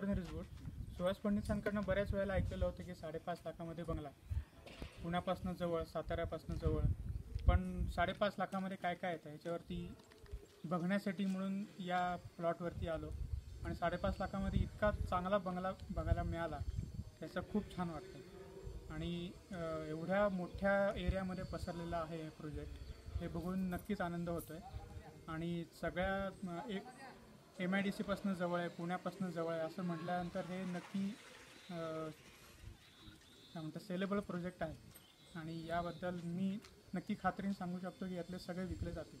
Dnyaneshwar good Suhas पंडितांकडनं बऱ्याच वेळेला ऐकलेलं होतं की साडेपाच लाखामध्ये बंगला पुण्यापासून जवळ साताऱ्यापासून जवळ. पण साडेपाच लाखामध्ये काय काय येतं? ह्याच्यावरती बघण्यासाठी म्हणून या प्लॉटवरती आलो. आणि साडेपाच लाखामध्ये इतका चांगला बंगला बघायला मिळाला त्याचं खूप छान वाटतं. आणि एवढ्या मोठ्या एरियामध्ये पसरलेला आहे हे प्रोजेक्ट हे बघून नक्कीच आनंद होतो आहे आणि सगळ्या एक एम आय डी सीपासून जवळ आहे पुण्यापासून जवळ आहे असं म्हटल्यानंतर हे नक्की काय म्हणतात सेलेबल प्रोजेक्ट आहे. आणि याबद्दल मी नक्की खात्रीने सांगू शकतो की यातले सगळे विकले जातील.